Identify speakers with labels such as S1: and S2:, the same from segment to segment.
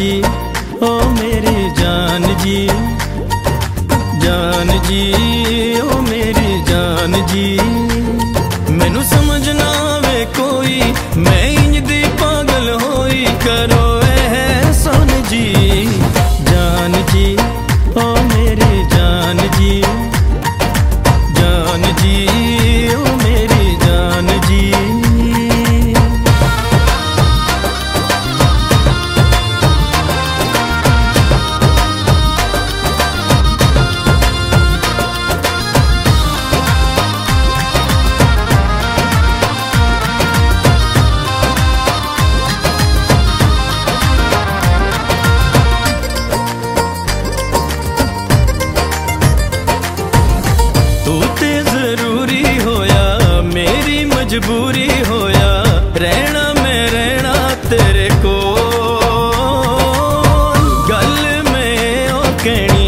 S1: ਜੀ ਓ ਮੇਰੀ ਜਾਨ ਜੀ ਜਾਨ ਜੀ ਓ ਮੇਰੀ ਜਾਨ ਜੀ। ਮੈਨੂੰ ਸਮਝਣਾ ਮਜਬੂਰੀ ਹੋਇਆ ਰਹਿਣਾ ਮੈਂ ਰਹਿਣਾ ਤੇਰੇ ਕੋਲ। ਗੱਲ ਮੈਂ ਉਹ ਕਹਿਣੀ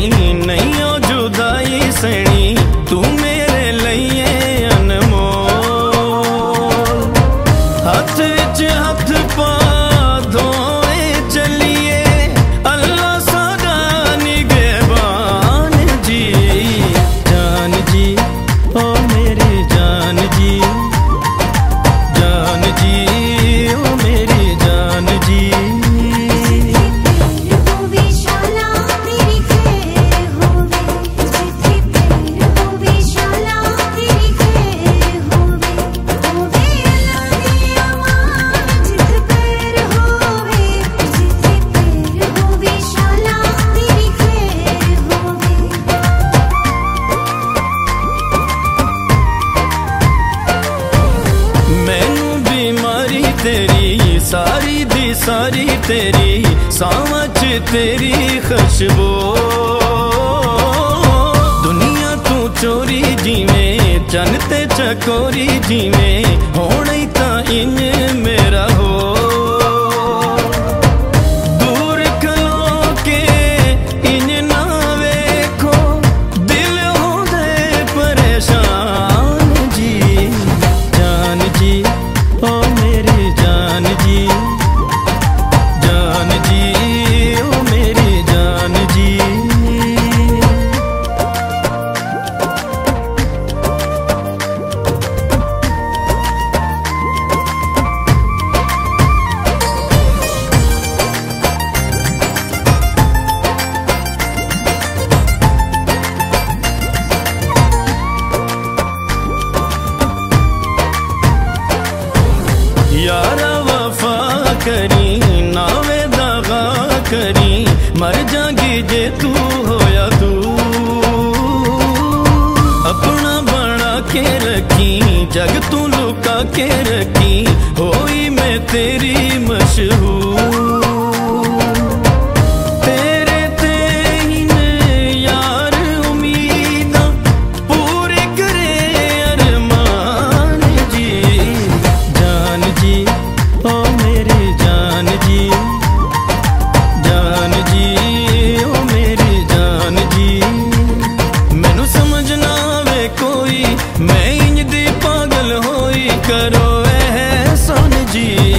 S2: ਤੇਰੀ,
S1: ਸਾਰੀ ਦੀ ਸਾਰੀ ਤੇਰੀ, ਸਾਵਾਂ 'ਚ ਤੇਰੀ ਖੁਸ਼ਬੂ। ਦੁਨੀਆ ਤੂੰ ਚੋਰੀ ਜਿਵੇਂ ਜਨ ਤੇ ਚਕੋਰੀ ਜਿਵੇਂ, ਹੋਣੀ ਤਾਂ ਇਨ ਮਰ ਜਾਗੀ ਜੇ ਤੂੰ ਹੋਇਆ ਤੂੰ। ਆਪਣਾ ਬਣਾ ਕੇ ਰੱਖੀ, ਜਗ ਤੂੰ ਲੁਕਾ ਕੇ ਰੱਖੀ, ਹੋਈ ਮੈਂ ਤੇਰੀ ਮਸ਼ਹੂਰ। de